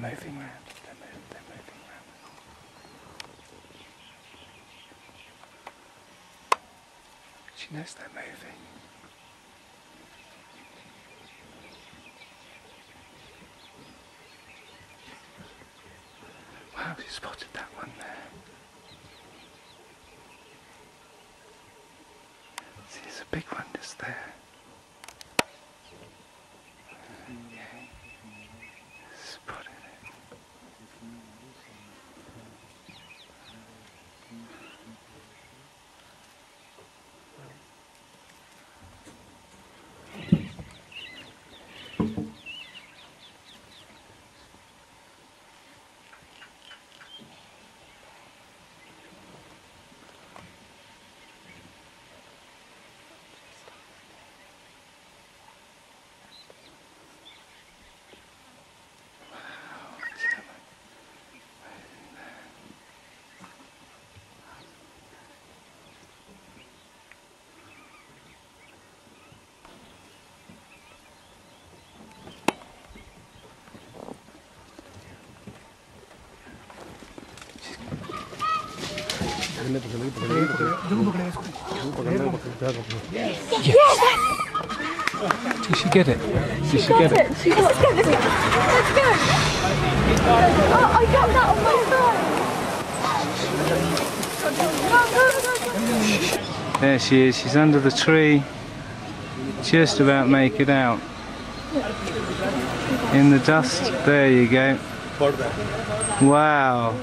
They're moving around. They're moving, they're moving around. She knows they're moving. Wow, she spotted that one there. See, there's a big one Did she get it? Did she get it? Got it. Let's go. Oh, I got that on my phone. There she is. She's under the tree. Just about make it out. In the dust. There you go. Wow.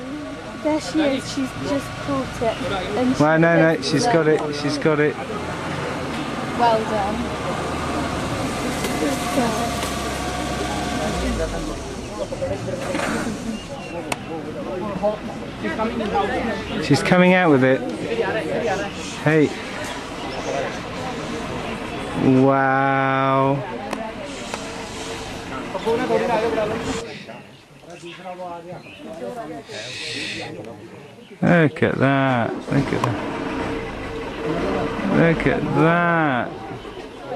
There she is. She's just caught it. And no, no. lifted She's got it. She's got it. Well done. She's coming out with it. Hey. Wow. Look at that. Look at that. Look at that.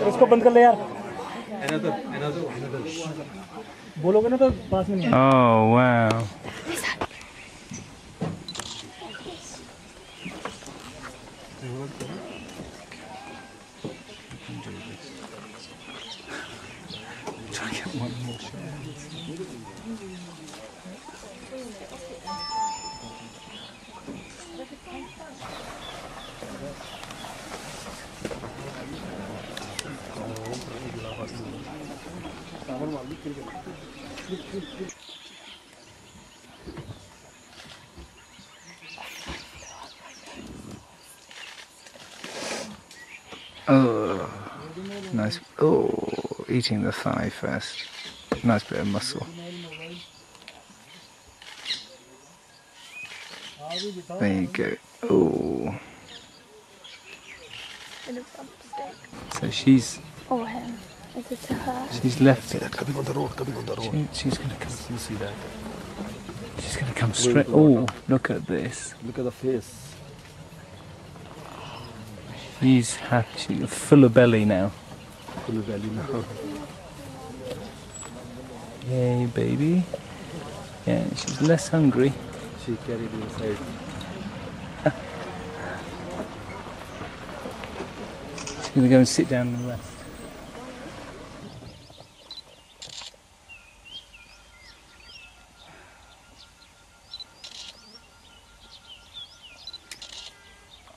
इसको बंद कर ले यार बोलोगे ना तो पास में नहीं Oh, wow. Try to get one more shot. Oh, nice. Oh, eating the thigh first. Nice bit of muscle. There you go. Oh, so she's Or him. Is it to her? she's left it. coming on the road coming on the road She, she's gonna come. you see that She's gonna come straight. Oh, look at this. look at the face She's happy. She's full of belly now. full valley now Yay, baby. Yeah, she's less hungry. she carried inside She's gonna go and sit down and rest.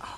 あ